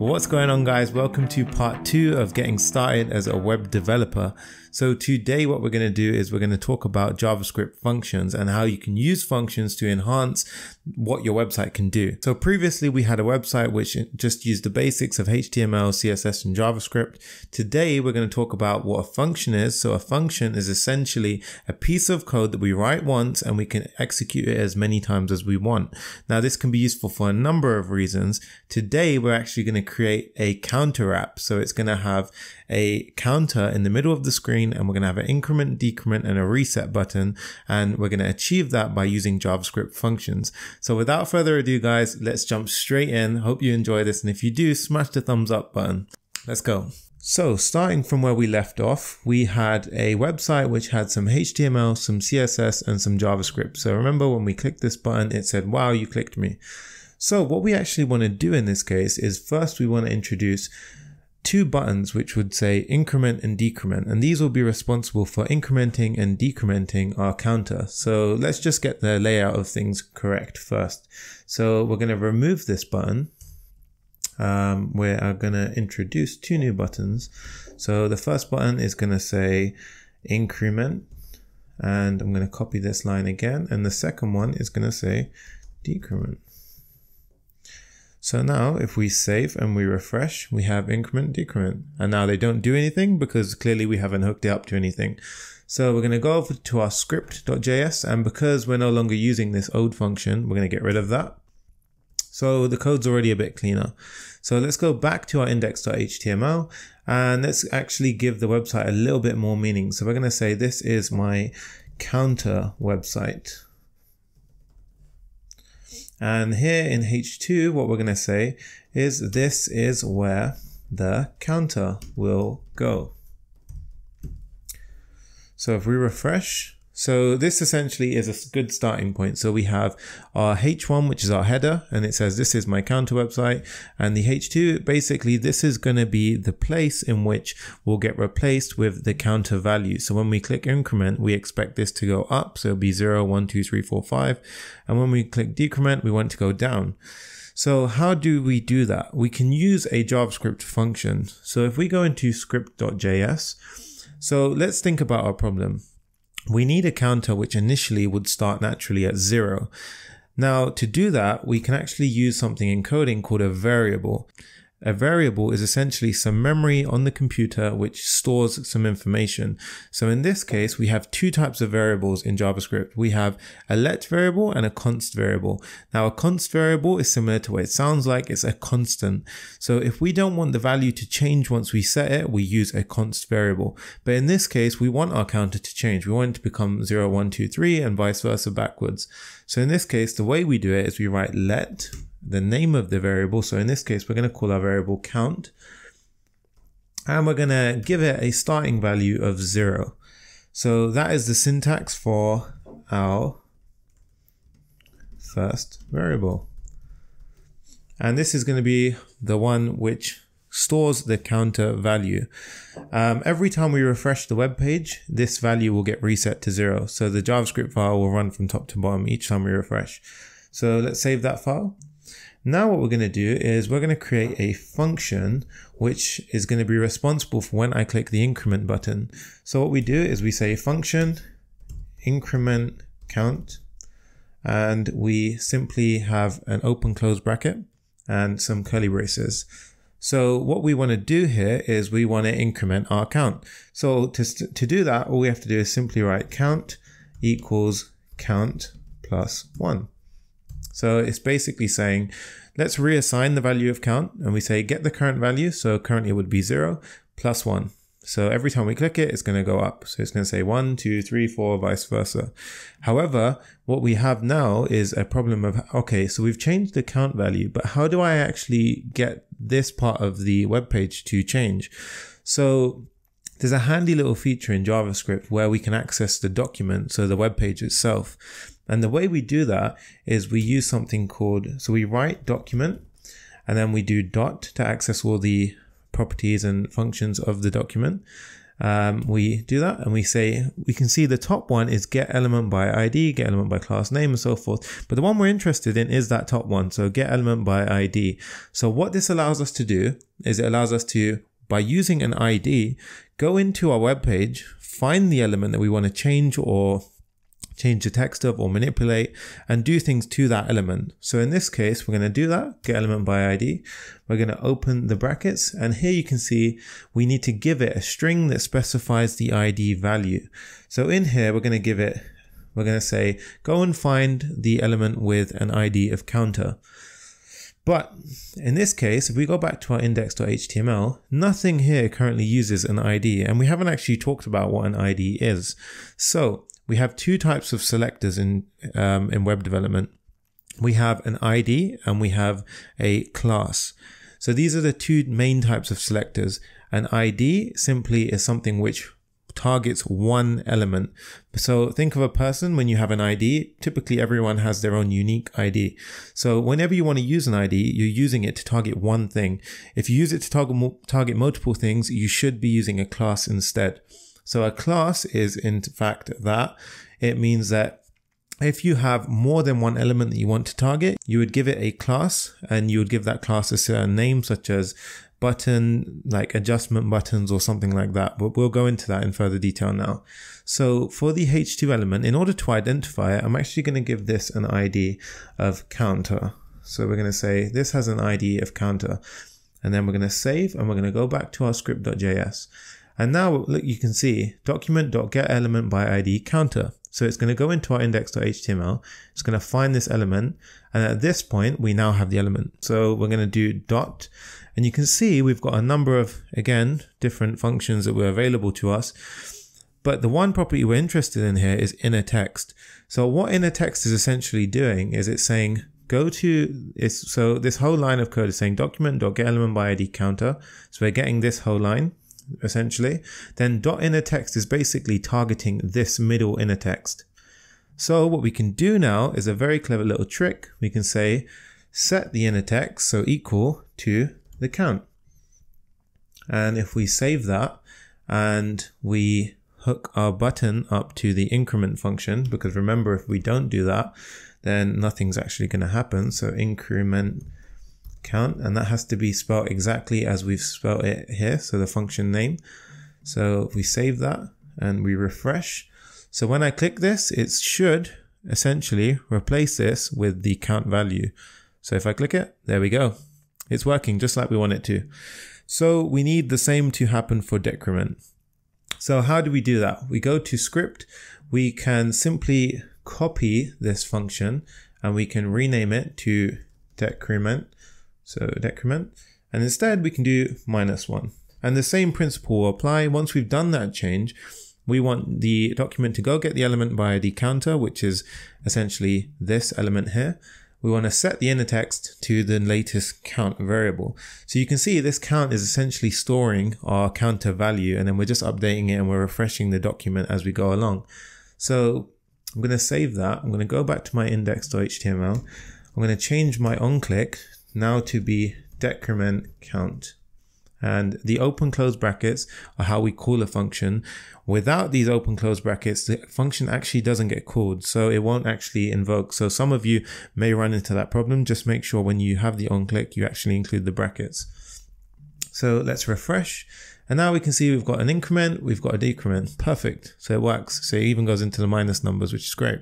What's going on guys? Welcome to part two of getting started as a web developer. So today what we're going to do is we're going to talk about JavaScript functions and how you can use functions to enhance what your website can do. So previously we had a website which just used the basics of HTML, CSS and JavaScript. Today we're going to talk about what a function is. So a function is essentially a piece of code that we write once and we can execute it as many times as we want. Now this can be useful for a number of reasons. Today we're actually going to create a counter app. So it's going to have a counter in the middle of the screen and we're going to have an increment, decrement and a reset button. And we're going to achieve that by using JavaScript functions. So without further ado, guys, let's jump straight in. Hope you enjoy this. And if you do, smash the thumbs up button. Let's go. So starting from where we left off, we had a website which had some HTML, some CSS and some JavaScript. So remember when we clicked this button, it said, wow, you clicked me. So what we actually want to do in this case is first we want to introduce two buttons which would say increment and decrement and these will be responsible for incrementing and decrementing our counter. So let's just get the layout of things correct first. So we're going to remove this button. Um, we are going to introduce two new buttons. So the first button is going to say increment and I'm going to copy this line again and the second one is going to say decrement. So now if we save and we refresh, we have increment, decrement. And now they don't do anything because clearly we haven't hooked it up to anything. So we're going to go over to our script.js and because we're no longer using this old function, we're going to get rid of that. So the code's already a bit cleaner. So let's go back to our index.html and let's actually give the website a little bit more meaning. So we're going to say this is my counter website. And here in H2, what we're going to say is this is where the counter will go. So if we refresh, so this essentially is a good starting point. So we have our H1, which is our header, and it says this is my counter website. And the H2, basically this is going to be the place in which we'll get replaced with the counter value. So when we click increment, we expect this to go up. So it'll be 0, 1, 2, 3, 4, 5. And when we click decrement, we want to go down. So how do we do that? We can use a JavaScript function. So if we go into script.js, so let's think about our problem we need a counter which initially would start naturally at zero. Now to do that, we can actually use something in coding called a variable. A variable is essentially some memory on the computer which stores some information. So in this case, we have two types of variables in JavaScript. We have a let variable and a const variable. Now a const variable is similar to what it sounds like. It's a constant. So if we don't want the value to change once we set it, we use a const variable. But in this case, we want our counter to change. We want it to become 0, 1, 2, 3 and vice versa backwards. So in this case, the way we do it is we write let the name of the variable. So in this case, we're going to call our variable count and we're going to give it a starting value of zero. So that is the syntax for our first variable. And this is going to be the one which stores the counter value. Um, every time we refresh the web page, this value will get reset to zero. So the JavaScript file will run from top to bottom each time we refresh. So let's save that file. Now what we're going to do is we're going to create a function which is going to be responsible for when I click the increment button. So what we do is we say function increment count and we simply have an open close bracket and some curly braces. So what we want to do here is we want to increment our count. So to, to do that, all we have to do is simply write count equals count plus one. So it's basically saying, let's reassign the value of count and we say get the current value. So currently it would be zero plus one. So every time we click it, it's going to go up. So it's going to say one, two, three, four, vice versa. However, what we have now is a problem of, okay, so we've changed the count value, but how do I actually get this part of the web page to change? So there's a handy little feature in JavaScript where we can access the document, so the web page itself. And the way we do that is we use something called, so we write document and then we do dot to access all the properties and functions of the document. um, we do that and we say, we can see the top one is get element by ID, get element by class name and so forth. But the one we're interested in is that top one. So get element by ID. So what this allows us to do is it allows us to, by using an ID, go into our web page, find the element that we want to change or change the text of or manipulate and do things to that element. So in this case, we're going to do that, get element by ID. We're going to open the brackets and here you can see we need to give it a string that specifies the ID value. So in here, we're going to give it, we're going to say, go and find the element with an ID of counter. But in this case, if we go back to our index.html, nothing here currently uses an ID and we haven't actually talked about what an ID is. So we have two types of selectors in, um, in web development. We have an ID and we have a class. So these are the two main types of selectors. An ID simply is something which targets one element. So think of a person when you have an ID, typically everyone has their own unique ID. So whenever you want to use an ID, you're using it to target one thing. If you use it to target, target multiple things, you should be using a class instead. So a class is in fact that it means that if you have more than one element that you want to target, you would give it a class and you would give that class a certain name such as button, like adjustment buttons or something like that. But we'll go into that in further detail now. So for the H2 element, in order to identify it, I'm actually going to give this an ID of counter. So we're going to say this has an ID of counter and then we're going to save and we're going to go back to our script.js. And now look, you can see document.getElementById by ID counter. So it's going to go into our index.html. It's going to find this element. And at this point, we now have the element. So we're going to do dot. And you can see we've got a number of, again, different functions that were available to us. But the one property we're interested in here is inner text. So what inner text is essentially doing is it's saying, go to it's so this whole line of code is saying document.getElementById by ID counter. So we're getting this whole line essentially, then dot inner text is basically targeting this middle inner text. So what we can do now is a very clever little trick. We can say set the inner text so equal to the count. And if we save that and we hook our button up to the increment function, because remember, if we don't do that, then nothing's actually going to happen. So increment count and that has to be spelled exactly as we've spelled it here so the function name. So we save that and we refresh. So when I click this it should essentially replace this with the count value. So if I click it there we go. It's working just like we want it to. So we need the same to happen for decrement. So how do we do that? We go to script. We can simply copy this function and we can rename it to decrement so decrement. And instead we can do minus one. And the same principle will apply. Once we've done that change, we want the document to go get the element by ID counter, which is essentially this element here. We want to set the inner text to the latest count variable. So you can see this count is essentially storing our counter value and then we're just updating it and we're refreshing the document as we go along. So I'm going to save that. I'm going to go back to my index.html. I'm going to change my onClick now to be decrement count. And the open close brackets are how we call a function. Without these open close brackets, the function actually doesn't get called, so it won't actually invoke. So some of you may run into that problem. Just make sure when you have the on click, you actually include the brackets. So let's refresh. And now we can see we've got an increment, we've got a decrement. Perfect. So it works. So it even goes into the minus numbers, which is great.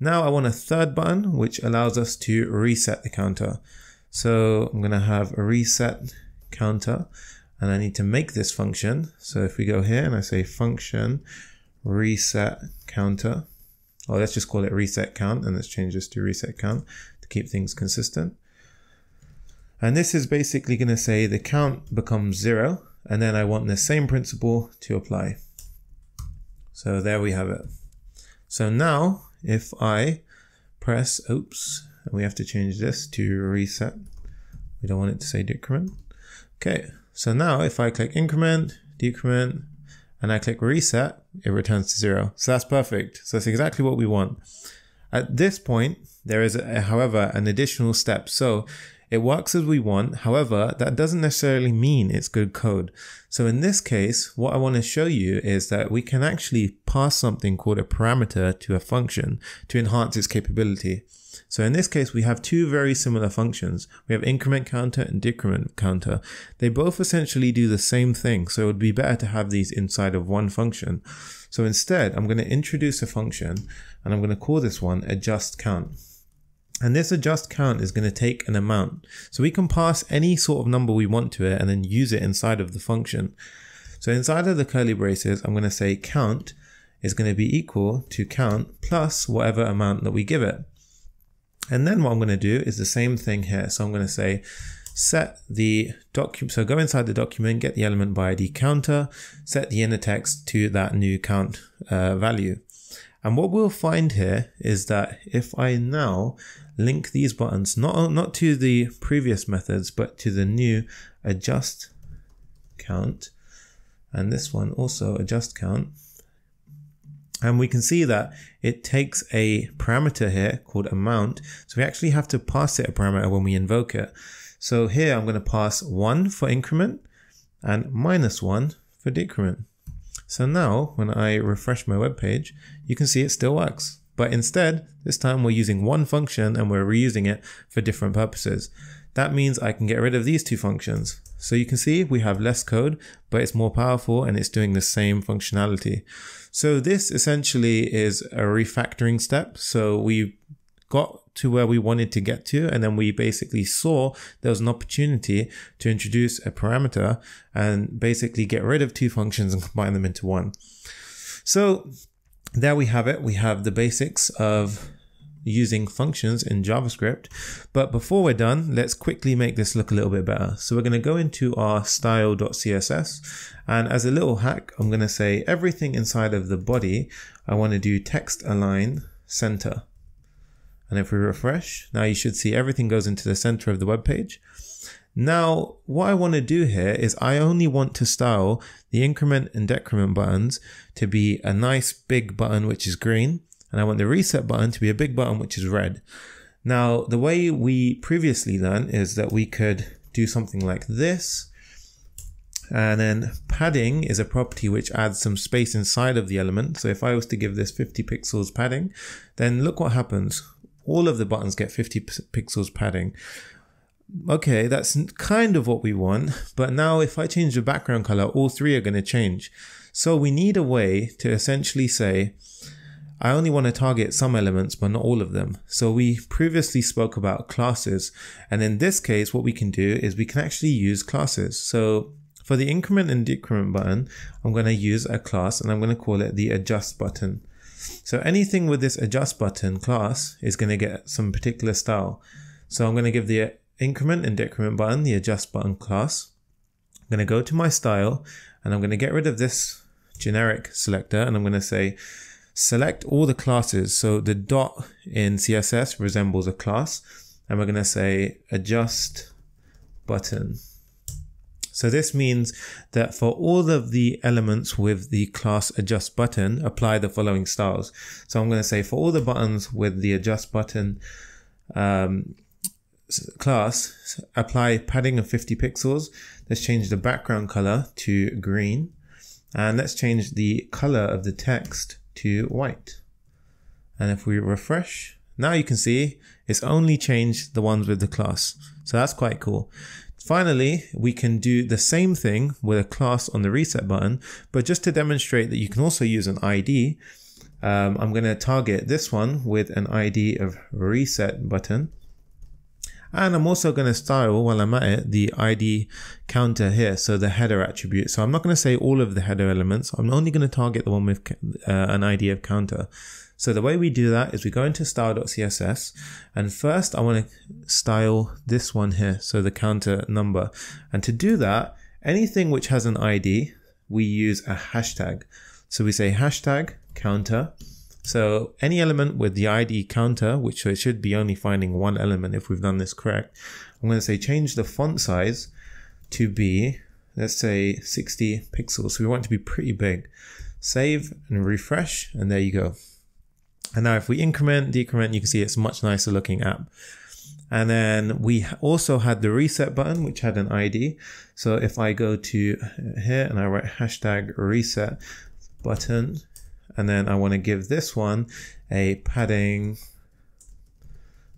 Now I want a third button, which allows us to reset the counter. So I'm going to have a reset counter and I need to make this function. So if we go here and I say function reset counter, or let's just call it reset count and let's change this to reset count to keep things consistent. And this is basically going to say the count becomes zero and then I want the same principle to apply. So there we have it. So now if I press, oops, we have to change this to reset. We don't want it to say decrement. Okay, so now if I click increment, decrement, and I click reset, it returns to zero. So that's perfect. So that's exactly what we want. At this point, there is, a, however, an additional step. So It works as we want. However, that doesn't necessarily mean it's good code. So in this case, what I want to show you is that we can actually pass something called a parameter to a function to enhance its capability. So in this case, we have two very similar functions. We have increment counter and decrement counter. They both essentially do the same thing. So it would be better to have these inside of one function. So instead, I'm going to introduce a function and I'm going to call this one adjust count. And this adjust count is going to take an amount. So we can pass any sort of number we want to it and then use it inside of the function. So inside of the curly braces, I'm going to say count is going to be equal to count plus whatever amount that we give it. And then what I'm going to do is the same thing here. So I'm going to say set the document. So go inside the document, get the element by ID counter, set the inner text to that new count uh, value. And what we'll find here is that if I now link these buttons, not, not to the previous methods, but to the new adjust count, and this one also adjust count, and we can see that it takes a parameter here called amount. So we actually have to pass it a parameter when we invoke it. So here I'm going to pass one for increment and minus one for decrement. So now when I refresh my web page, you can see it still works. But instead, this time we're using one function and we're reusing it for different purposes. That means I can get rid of these two functions. So you can see we have less code, but it's more powerful and it's doing the same functionality. So this essentially is a refactoring step. So we got to where we wanted to get to. And then we basically saw there was an opportunity to introduce a parameter and basically get rid of two functions and combine them into one. So there we have it. We have the basics of using functions in JavaScript. But before we're done, let's quickly make this look a little bit better. So we're going to go into our style.css and as a little hack, I'm going to say everything inside of the body, I want to do text align center. And if we refresh, now you should see everything goes into the center of the web page. Now, what I want to do here is I only want to style the increment and decrement buttons to be a nice big button, which is green. And I want the reset button to be a big button, which is red. Now, the way we previously learned is that we could do something like this. And then padding is a property which adds some space inside of the element. So if I was to give this 50 pixels padding, then look what happens all of the buttons get 50 pixels padding. Okay, that's kind of what we want, but now if I change the background color, all three are going to change. So we need a way to essentially say, I only want to target some elements, but not all of them. So we previously spoke about classes. And in this case, what we can do is we can actually use classes. So for the increment and decrement button, I'm going to use a class and I'm going to call it the adjust button. So anything with this adjust button class is going to get some particular style. So I'm going to give the increment and decrement button the adjust button class. I'm going to go to my style and I'm going to get rid of this generic selector and I'm going to say select all the classes. So the dot in CSS resembles a class and we're going to say adjust button. So this means that for all of the elements with the class adjust button, apply the following styles. So I'm going to say for all the buttons with the adjust button um, class, apply padding of 50 pixels. Let's change the background color to green. And let's change the color of the text to white. And if we refresh, now you can see it's only changed the ones with the class. So that's quite cool. Finally, we can do the same thing with a class on the reset button, but just to demonstrate that you can also use an ID, um, I'm going to target this one with an ID of reset button. And I'm also going to style while I'm at it the ID counter here, so the header attribute. So I'm not going to say all of the header elements. I'm only going to target the one with uh, an ID of counter. So the way we do that is we go into style.css and first I want to style this one here. So the counter number. And to do that, anything which has an ID, we use a hashtag. So we say hashtag counter. So any element with the ID counter, which it should be only finding one element if we've done this correct, I'm going to say change the font size to be, let's say 60 pixels. So we want it to be pretty big. Save and refresh, and there you go. And now if we increment, decrement, you can see it's much nicer looking app. And then we also had the reset button, which had an ID. So if I go to here and I write hashtag reset button, and then I want to give this one a padding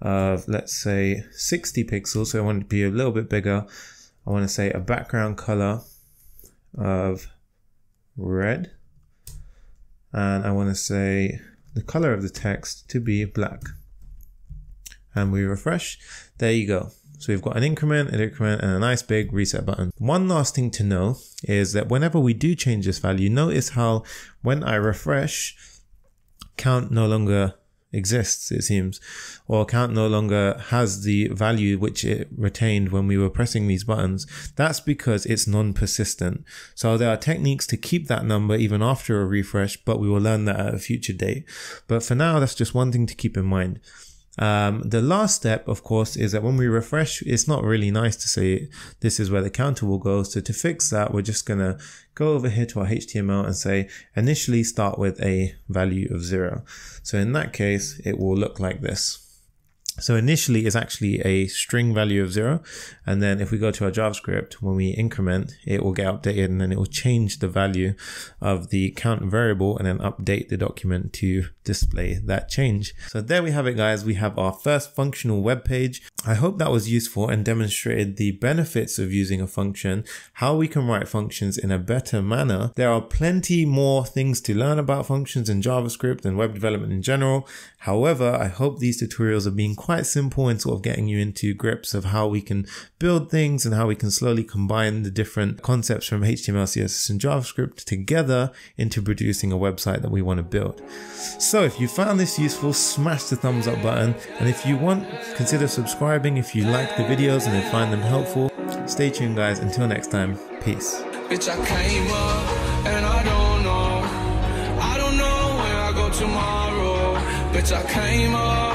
of let's say 60 pixels. So I want it to be a little bit bigger. I want to say a background color of red. And I want to say the color of the text to be black. And we refresh. There you go. So we've got an increment, an increment, and a nice big reset button. One last thing to know is that whenever we do change this value, notice how when I refresh, count no longer exists, it seems, or count no longer has the value which it retained when we were pressing these buttons, that's because it's non-persistent. So there are techniques to keep that number even after a refresh, but we will learn that at a future date. But for now, that's just one thing to keep in mind. Um, the last step, of course, is that when we refresh, it's not really nice to say this is where the counter will go. So to fix that, we're just going to go over here to our HTML and say initially start with a value of zero. So in that case, it will look like this. So initially is actually a string value of zero. And then if we go to our JavaScript, when we increment, it will get updated and then it will change the value of the count variable and then update the document to display that change. So there we have it guys. We have our first functional web page. I hope that was useful and demonstrated the benefits of using a function, how we can write functions in a better manner. There are plenty more things to learn about functions in JavaScript and web development in general. However, I hope these tutorials are being quite simple and sort of getting you into grips of how we can build things and how we can slowly combine the different concepts from HTML, CSS, and JavaScript together into producing a website that we want to build. If you found this useful, smash the thumbs up button. And if you want, consider subscribing if you like the videos and you find them helpful. Stay tuned guys. Until next time, peace. Bitch, I came up and I don't know. I don't know where I go tomorrow. Bitch, I came up